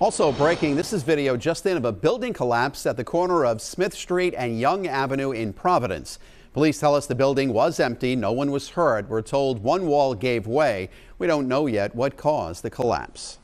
Also breaking, this is video just in of a building collapse at the corner of Smith Street and Young Avenue in Providence. Police tell us the building was empty. No one was hurt. We're told one wall gave way. We don't know yet what caused the collapse.